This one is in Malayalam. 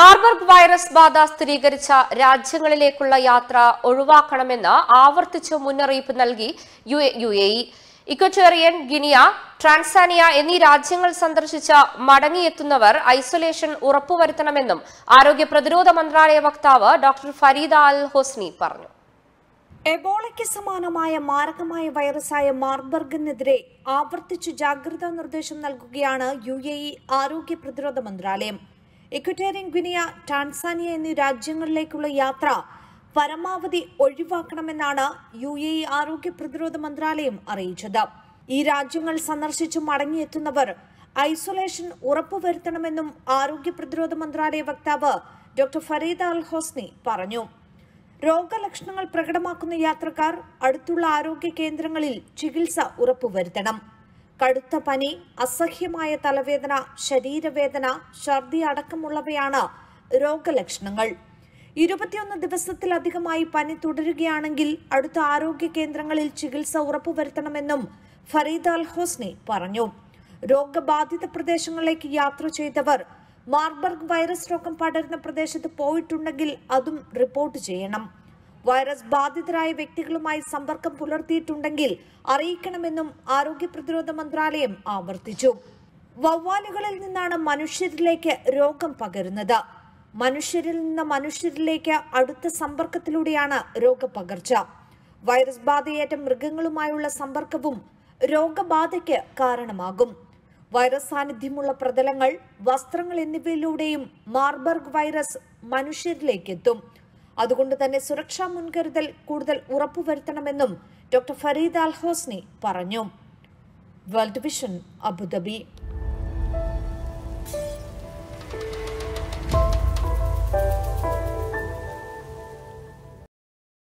മാർബർഗ് വൈറസ് ബാധ സ്ഥിരീകരിച്ച രാജ്യങ്ങളിലേക്കുള്ള യാത്ര ഒഴിവാക്കണമെന്ന് ആവർത്തിച്ച് മുന്നറിയിപ്പ് നൽകി U A E. Equatorial Guinea Tanzania എന്നീ രാജ്യങ്ങൾ സന്ദർശിച്ച മടങ്ങിയെത്തുന്നവർ ഐസൊലേഷൻ ഉറപ്പുവരുത്തണമെന്നും ആരോഗ്യ പ്രതിരോധ മന്ത്രാലയ വക്താവ് ഡോക്ടർ ഫരീദ അൽ ഹൊസ്നി പറഞ്ഞു. എബോളയ്ക്ക് സമാനമായ മാരകമായ വൈറസായ മാർബർഗിനെതിരെ ആവർത്തിച്ചു ജാഗ്രതാ നിർദ്ദേശം നൽകുകയാണ് യു ആരോഗ്യ പ്രതിരോധ മന്ത്രാലയം. ഇക്വറ്റേറിയൻ ഗ്വിനിയ ടാൻസാനിയ എന്നീ രാജ്യങ്ങളിലേക്കുള്ള യാത്ര പരമാവധി ഒഴിവാക്കണമെന്നാണ് യു എ ആരോഗ്യ പ്രതിരോധ മന്ത്രാലയം അറിയിച്ചത്. ഈ രാജ്യങ്ങൾ സന്ദർശിച്ചു മടങ്ങിയെത്തുന്നവർ ഐസൊലേഷൻ ഉറപ്പുവരുത്തണമെന്നും ആരോഗ്യ പ്രതിരോധ മന്ത്രാലയ വക്താവ് ഡോക്ടർ ഫരീദ അൽ ഹോസ്നി പറഞ്ഞു. രോഗലക്ഷണങ്ങൾ പ്രകടമാക്കുന്ന യാത്രക്കാർ അടുത്തുള്ള ആരോഗ്യ കേന്ദ്രങ്ങളിൽ ചികിത്സ ഉറപ്പുവരുത്തണം. കടുത്ത പനി അസഹ്യമായ തലവേദന ശരീരവേദന ഛർദി അടക്കമുള്ളവയാണ് രോഗലക്ഷണങ്ങൾ. ഇരുപത്തിയൊന്ന് ദിവസത്തിലധികമായി പനി തുടരുകയാണെങ്കിൽ അടുത്ത ആരോഗ്യ കേന്ദ്രങ്ങളിൽ ചികിത്സ ഉറപ്പുവരുത്തണമെന്നും ഫരീദ് അൽ ഹോസ്നി പറഞ്ഞു. രോഗബാധിത പ്രദേശങ്ങളിലേക്ക് യാത്ര ചെയ്തവർ മാർബർഗ് വൈറസ് രോഗം പടരുന്ന പ്രദേശത്ത് പോയിട്ടുണ്ടെങ്കിൽ അതും റിപ്പോർട്ട് ചെയ്യണം. വൈറസ് ബാധിതരായ വ്യക്തികളുമായി സമ്പർക്കം പുലർത്തിയിട്ടുണ്ടെങ്കിൽ അറിയിക്കണമെന്നും ആരോഗ്യ പ്രതിരോധ മന്ത്രാലയം ആവർത്തിച്ചു. വവ്വാലുകളിൽ നിന്നാണ് മനുഷ്യരിലേക്ക് രോഗം പകരുന്നത്. മനുഷ്യരിൽ നിന്ന് മനുഷ്യരിലേക്ക് അടുത്ത സമ്പർക്കത്തിലൂടെയാണ് രോഗപകർച്ച. വൈറസ് ബാധയേറ്റ മൃഗങ്ങളുമായുള്ള സമ്പർക്കവും രോഗബാധയ്ക്ക് കാരണമാകും. വൈറസ് സാന്നിധ്യമുള്ള പ്രതലങ്ങൾ വസ്ത്രങ്ങൾ എന്നിവയിലൂടെയും മാർബർഗ് വൈറസ് മനുഷ്യരിലേക്ക് എത്തും അതുകൊണ്ട് തന്നെ സുരക്ഷാ മുൻകരുതൽ കൂടുതൽ ഉറപ്പുവരുത്തണമെന്നും ഡോക്ടർ ഫരീദ് അൽ ഹോസ്നി പറഞ്ഞു. World Vision Abu Dhabi.